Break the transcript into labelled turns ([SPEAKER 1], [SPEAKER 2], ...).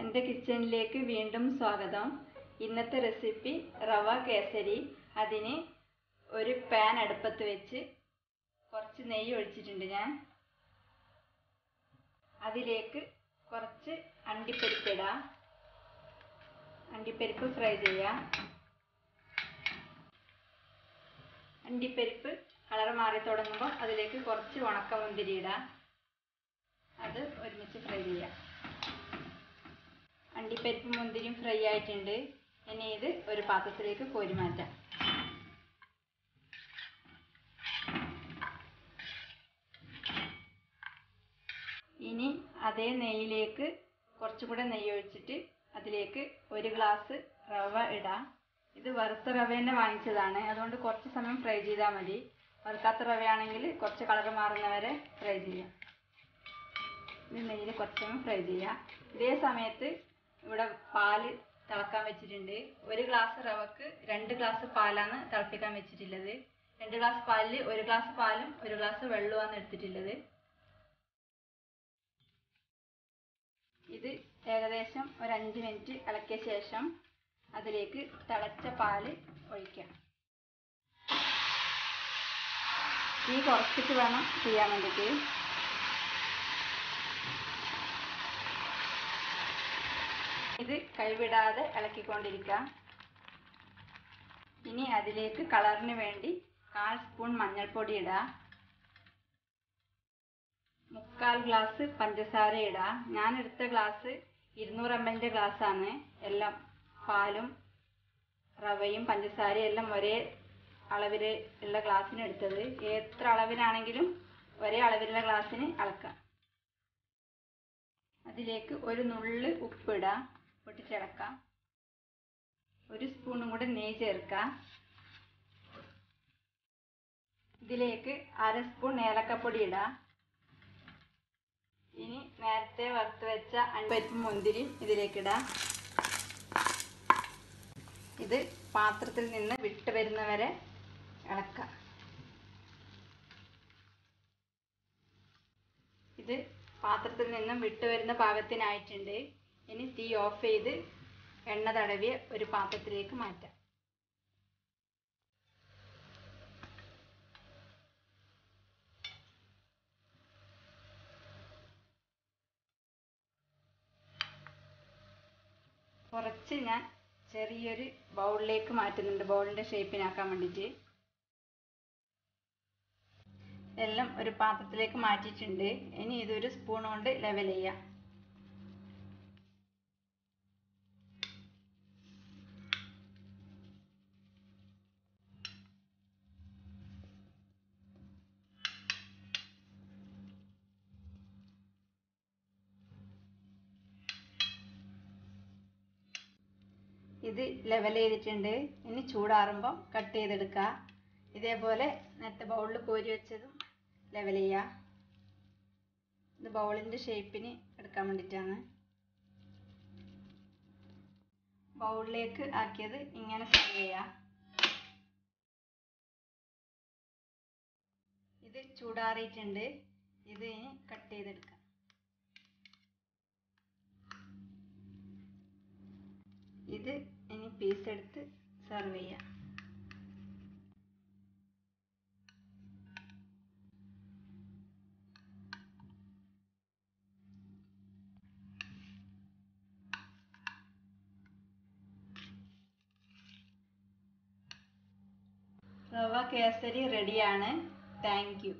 [SPEAKER 1] എന്റെ കിച്ചണിലേക്ക് വീണ്ടും സ്വാഗതം. ഇന്നത്തെ റെസിപ്പി റവ കേസരി. അതിന് ഒരു പാൻ അടുപ്പത്ത് വെച്ച് കുറച്ച് നെയ്യ് ഒഴിച്ചിട്ടുണ്ട് ഞാൻ. അതിലേക്ക് കുറച്ച് അണ്ടിപ്പരിപ്പ് ഇടാം. അണ്ടിപ്പരിപ്പ് ഫ്രൈ ചെയ്യാം. അണ്ടിപ്പരിപ്പ് കളർ മാറി തുടങ്ങുമ്പോൾ അതിലേക്ക് കുറച്ച് ഉണക്കമുന്തിരി ഇടാം. അത് ഒരുമിച്ച് ഫ്രൈ ചെയ്യാം. അണ്ടിപ്പരിപ്പ് മുന്തിരിയും ഫ്രൈ ആയിട്ടുണ്ട്. ഇനി ഇത് ഒരു പാത്രത്തിലേക്ക് കോരി മാറ്റാം. ഇനി അതേ നെയ്യിലേക്ക് കുറച്ചുകൂടെ നെയ്യ് ഒഴിച്ചിട്ട് അതിലേക്ക് ഒരു ഗ്ലാസ് റവ ഇടാം. ഇത് വറുത്ത റവ തന്നെ വാങ്ങിച്ചതാണ്. അതുകൊണ്ട് കുറച്ച് സമയം ഫ്രൈ ചെയ്താൽ മതി. വറുക്കാത്ത റവയാണെങ്കിൽ കുറച്ച് കളർ മാറുന്നവരെ ഫ്രൈ ചെയ്യാം. ഇത് നെയ്യിൽ കുറച്ച് സമയം ഫ്രൈ ചെയ്യാം. ഇതേ സമയത്ത് ഇവിടെ പാൽ തിളക്കാൻ വെച്ചിട്ടുണ്ട്. ഒരു ഗ്ലാസ് റവക്ക് രണ്ട് ഗ്ലാസ് പാലാണ് തിളപ്പിക്കാൻ വെച്ചിട്ടുള്ളത്. രണ്ട് ഗ്ലാസ് പാലിൽ ഒരു ഗ്ലാസ് പാലും ഒരു ഗ്ലാസ് വെള്ളവുമാണ് എടുത്തിട്ടുള്ളത്. ഇത് ഏകദേശം ഒരു അഞ്ച് മിനിറ്റ് ഇളക്കിയ ശേഷം അതിലേക്ക് തിളച്ച പാൽ ഒഴിക്കാം. തീ കുറച്ചിട്ട് വേണം ചെയ്യാൻ വേണ്ടിയിട്ട്. ഇത് കൈവിടാതെ ഇളക്കിക്കൊണ്ടിരിക്കാം ഇനി അതിലേക്ക് കളറിന് വേണ്ടി കാൽ സ്പൂൺ മഞ്ഞൾപ്പൊടി ഇടാം. മുക്കാൽ ഗ്ലാസ് പഞ്ചസാര ഇടാം. ഞാൻ എടുത്ത ഗ്ലാസ് ഇരുന്നൂറ് എം എല്ലിന്റെ ഗ്ലാസ്സാണ് എല്ലാം പാലും റവയും പഞ്ചസാരയും എല്ലാം ഒരേ അളവിൽ ഉള്ള ഗ്ലാസ്സിന് എടുത്തത്. എത്ര അളവിലാണെങ്കിലും ഒരേ അളവിലുള്ള ഗ്ലാസ്സിന് അളക്കാം. അതിലേക്ക് ഒരു നുള്ള് ഉപ്പിടാം പൊട്ടിച്ചിളക്കാം ഒരു സ്പൂണും കൂടെ നെയ്യ് ചേർക്കാം. ഇതിലേക്ക് അര സ്പൂൺ ഏലക്കപ്പൊടി ഇടാം. ഇനി നേരത്തെ വറുത്ത് വെച്ച അണ്ടിപ്പരിപ്പ് മുന്തിരി ഇതിലേക്കിടാം ഇത് പാത്രത്തിൽ നിന്ന് വിട്ട് വരുന്നവരെ ഇളക്കാം. ഇത് പാത്രത്തിൽ നിന്നും വിട്ട് വരുന്ന പാകത്തിനായിട്ടുണ്ട്. ഇനി തീ ഓഫ് ചെയ്ത് എണ്ണ തടവിയ ഒരു പാത്രത്തിലേക്ക് മാറ്റാം. കുറച്ച് ഞാൻ ചെറിയൊരു ബൗളിലേക്ക് മാറ്റുന്നുണ്ട്. ബൗളിന്റെ ഷേപ്പിനാക്കാൻ വേണ്ടിയിട്ട്. എല്ലാം ഒരു പാത്രത്തിലേക്ക് മാറ്റിയിട്ടുണ്ട്. ഇനി ഇതൊരു സ്പൂൺ കൊണ്ട് ലെവൽ ചെയ്യാം. ഇത് ലെവൽ ചെയ്തിട്ടുണ്ട്. ഇനി ചൂടാറുമ്പോൾ കട്ട് ചെയ്തെടുക്കുക ഇതേപോലെ നേരത്തെ ബൗളിൽ കോരി വെച്ചതും ലെവൽ ചെയ്യുക ഇത് ബൗളിന്റെ ഷേപ്പിന് എടുക്കാൻ വേണ്ടിയിട്ടാണ് ബൗളിലേക്ക് ആക്കിയത് ഇങ്ങനെ സെർവ് ചെയ്യുക ഇത് ചൂടാറിയിട്ടുണ്ട്. ഇത് ഇനി കട്ട് ചെയ്തെടുക്കാം. ഇത് പീസ് എടുത്ത് സെർവ് ചെയ്യാം. റവ കേസരി റെഡിയാണ് താങ്ക് യു